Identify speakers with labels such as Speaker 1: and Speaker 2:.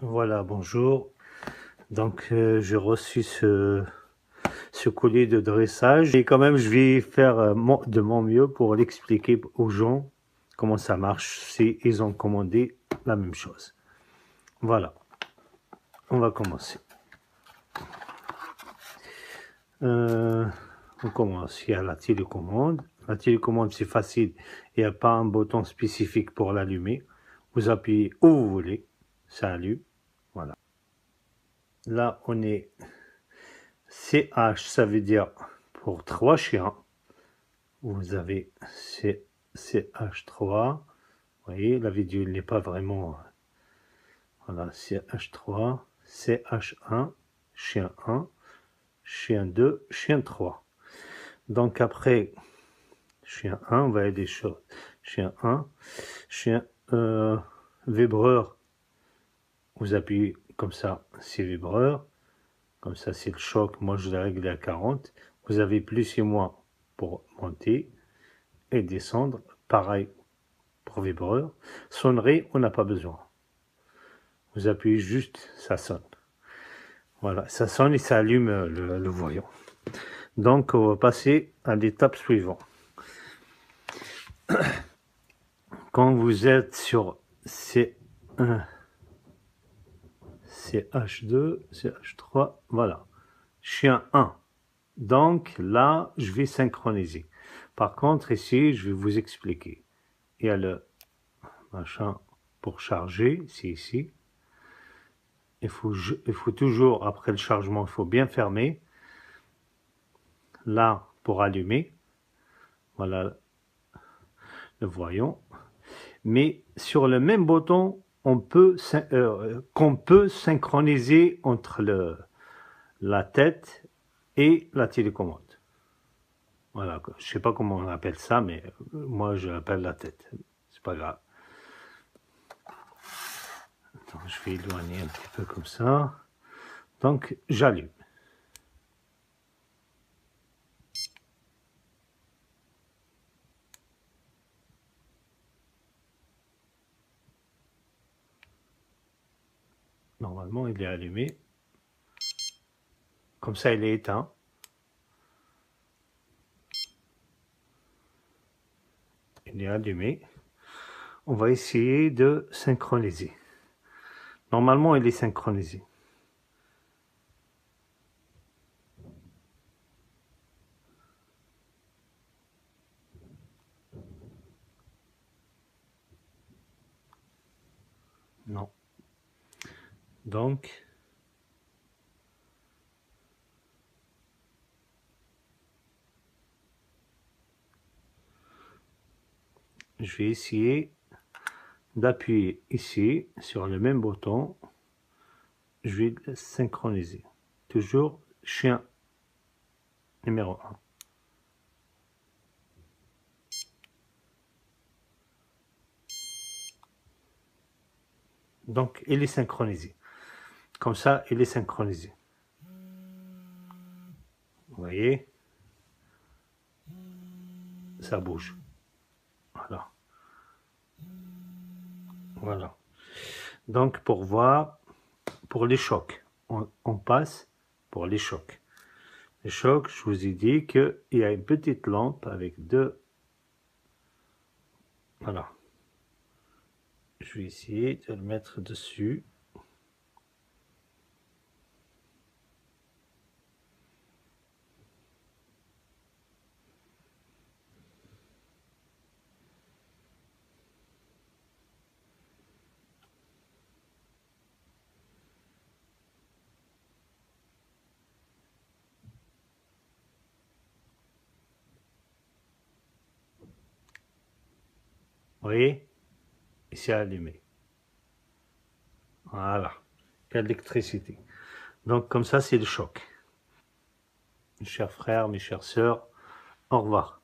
Speaker 1: Voilà, bonjour. Donc, euh, j'ai reçu ce, ce collier de dressage et quand même, je vais faire euh, de mon mieux pour l'expliquer aux gens comment ça marche si ils ont commandé la même chose. Voilà, on va commencer. Euh, on commence. Il y a la télécommande. La télécommande, c'est facile. Il n'y a pas un bouton spécifique pour l'allumer. Vous appuyez où vous voulez. Ça allume. Là, on est CH, ça veut dire pour trois chiens. Vous avez C- CH3. Vous voyez, la vidéo n'est pas vraiment. Voilà, CH3, CH1, chien 1, chien 2, chien 3. Donc après, chien 1, on va aller des choses. Chien 1, chien euh, vibreur, vous appuyez comme ça, c'est vibreur. Comme ça, c'est le choc. Moi, je l'ai réglé à 40. Vous avez plus et moins pour monter et descendre. Pareil pour vibreur. Sonnerie, on n'a pas besoin. Vous appuyez juste, ça sonne. Voilà, ça sonne et ça allume le, le voyant. Donc, on va passer à l'étape suivante. Quand vous êtes sur C1, CH2, CH3, voilà. Chien 1. Donc là, je vais synchroniser. Par contre, ici, je vais vous expliquer. Il y a le machin pour charger, c'est ici. Il faut, il faut toujours, après le chargement, il faut bien fermer. Là, pour allumer. Voilà le voyant. Mais sur le même bouton, peut, euh, qu'on peut synchroniser entre le, la tête et la télécommande. Voilà, je sais pas comment on appelle ça, mais moi je l'appelle la tête. C'est pas grave. Je vais éloigner un petit peu comme ça. Donc j'allume. Normalement il est allumé. Comme ça il est éteint. Il est allumé. On va essayer de synchroniser. Normalement, il est synchronisé. Non. Donc, je vais essayer d'appuyer ici sur le même bouton. Je vais synchroniser. Toujours chien numéro 1. Donc, il est synchronisé. Comme ça, il est synchronisé. Vous voyez? Ça bouge. Voilà. Voilà. Donc, pour voir, pour les chocs, on, passe pour les chocs. Les chocs, je vous ai dit qu'il y a une petite lampe avec deux. Voilà. Je vais essayer de le mettre dessus. Voyez Et c'est allumé. Voilà. L'électricité. Donc, comme ça, c'est le choc. Mes chers frères, mes chères sœurs, au revoir.